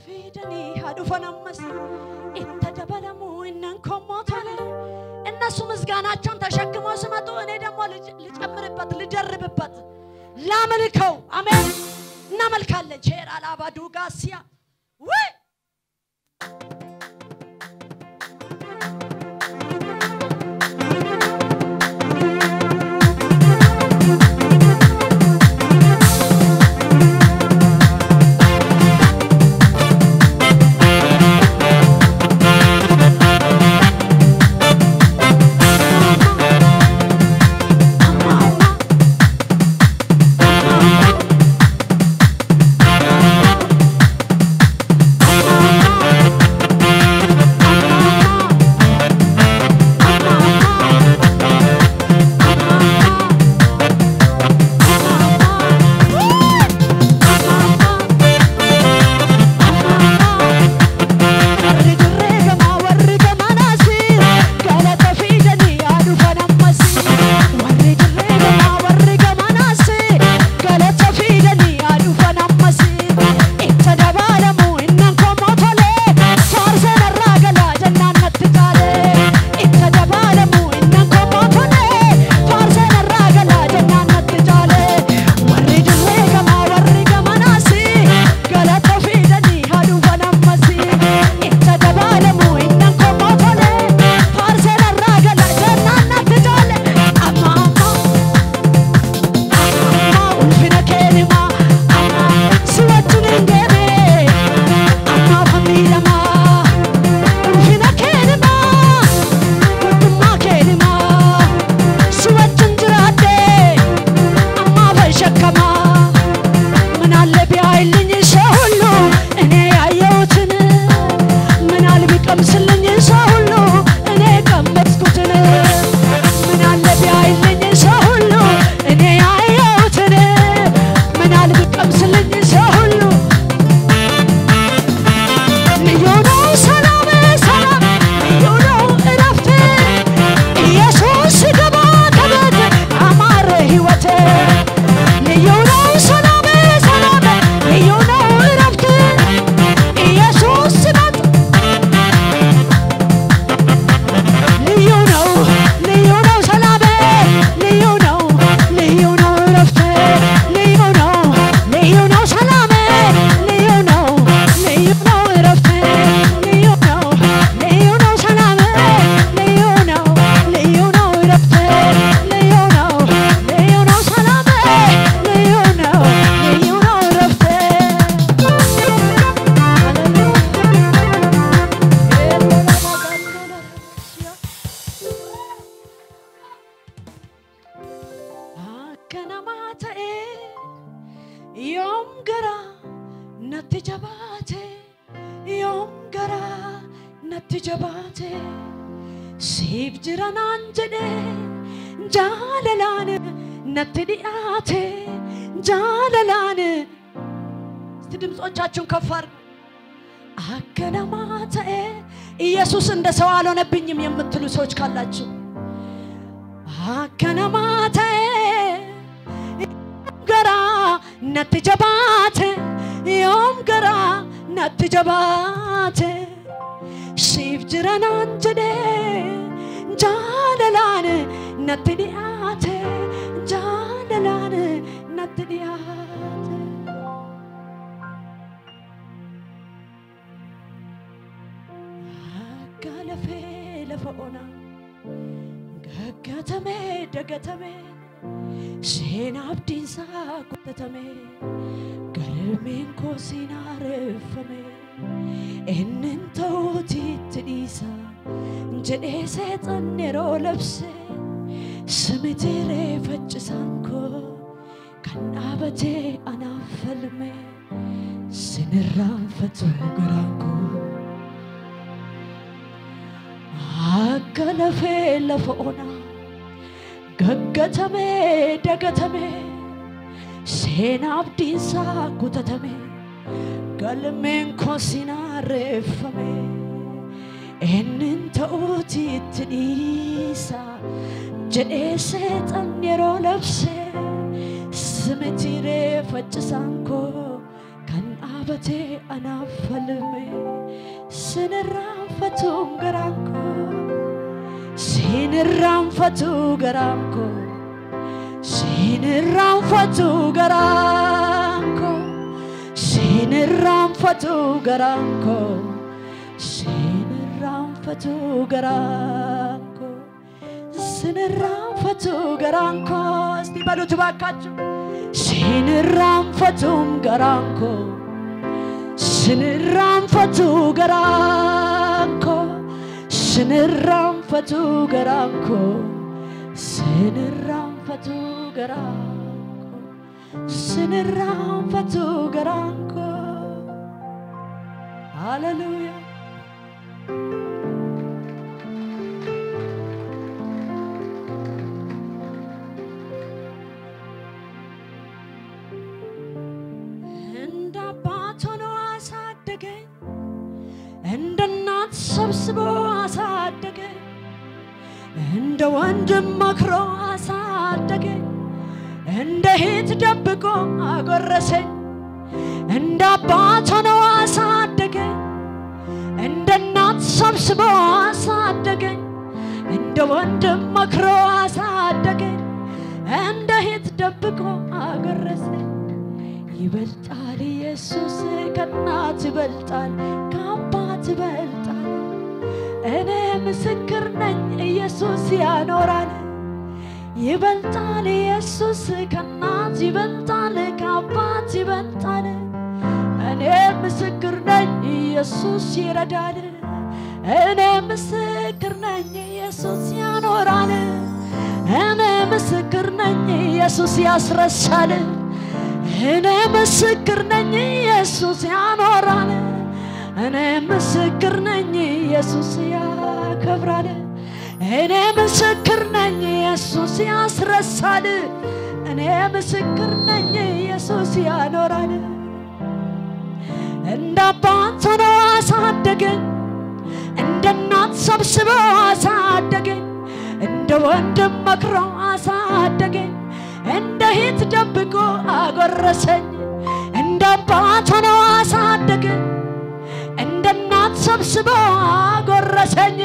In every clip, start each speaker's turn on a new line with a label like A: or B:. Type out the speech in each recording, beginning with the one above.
A: fiidanii haa dhufan ammas itti dabalaሙ እነን እነሱ ምስጋናቸውን ተሸክመው ሲመጡ እኔ ደግሞ ልጨምርበት ልደርብበት። ላምልከው። አሜን። እናመልካለን። ቼራ ላባዱ ጋሲያ ወይ yoom gara natti jabaate yoom gara natti jabaate siif jira naan jedhe jaalalaan natti dhiyaate jaalalaan እስቲ ድምፆቻችሁን ከፍ አድርጉ akka namaa ta'e ኢየሱስ እንደ ሰው አልሆነብኝም የምትሉ ሰዎች ካላችሁ akka namaa ta'e natti jabaate yoom gara natti jabaate siif jira naan jedhe jaalalaan natti dhiyaate jaalalaan natti dhiyaate akka lafee lafa onaa gaggatame dagatame ሴናብዲንሳ ቆተተሜ ገርሜን ኮሲና ረፈሜ ኤንን ተውቲት ዲሳ jedhe seexan yeroo labse simiti reeffachisaan koo anafalme. dhaabatee anaaf falme sinirraanfatu koo siinaa reeffame innin ta'uutiitti dhiisa jedhee seexan yeroo labse simitiiree faccisaan koo kan dhaabatee batee anaaf falme sinirraanfatuun garaan koo sinirraanfatu garaan koo sinirraanfatu garaan koo sinirraanfatu garaan koo sinirraanfatu garaan koo sinirraanfatu garaan koo እስቲ በሉት ባካችሁ sinirraanfatuun garaan koo sinirraanfatu garaan koo sinirraanfatu garaan koo sinirraanfatu garaan koo sinirraanfatu garaan koo hallelujah እንደ አባት ሆኖ አሳደገኝ፣ እንደ እናት ሰብስቦ አሳደገኝ፣ እንደ ወንድም መክሮ አሳደገኝ፣ እንደ እህት ደብቆ አጎረሰኝ። እንደ አባት ሆኖ አሳደገኝ፣ እንደ እናት ሰብስቦ አሳደገኝ፣ እንደ ወንድም መክሮ አሳደገኝ፣ እንደ እህት ደብቆ አጎረሰኝ። ይበልጣል ኢየሱስ ከእናት ይበልጣል ከአባት ይበልጣል። እኔ ምስክር ነኝ ኢየሱስ ያኖራል። ይበልጣል ኢየሱስ ከእናት ይበልጣል ከአባት ይበልጣል። እኔ ምስክር ነኝ ኢየሱስ ይረዳል። እኔ ምስክር ነኝ ኢየሱስ ያኖራል። እኔ ምስክር ነኝ ኢየሱስ ያስረሳል። እኔ ምስክር ነኝ ኢየሱስ ያኖራል። እኔ ምስክር ነኝ ኢየሱስ ያከብራል። እኔ ምስክር ነኝ ኢየሱስ ያስረሳል። እኔ ምስክር ነኝ ኢየሱስ ያኖራል። እንደ አባት ሆኖ አሳደገኝ፣ እንደ እናት ሰብስቦ አሳደገኝ፣ እንደ ወንድም መክሮ አሳደገኝ፣ እንደ እህት ደብቆ አጎረሰኝ። እንደ አባት ሆኖ አሳደገኝ፣ እናት ሰብስቦ አጎረሰኝ፣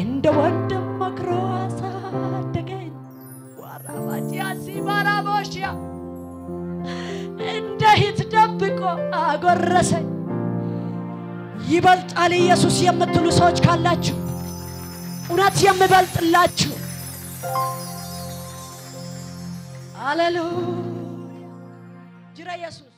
A: እንደ ወንድም መክሮ አሳደገኝ። ዋራባቲያሲ ባራቦሽያ እንደ እህት ደብቆ አጎረሰኝ። ይበልጣል ኢየሱስ የምትሉ ሰዎች ካላችሁ እውነት የምበልጥላችሁ ሃሌሉያ ጅራ ኢየሱስ